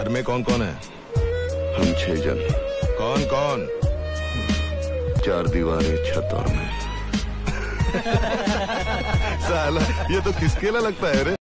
घर में कौन कौन है? हम छह जन। कौन कौन? चार दीवारें छत और मैं। साला ये तो किसके लगता है रे?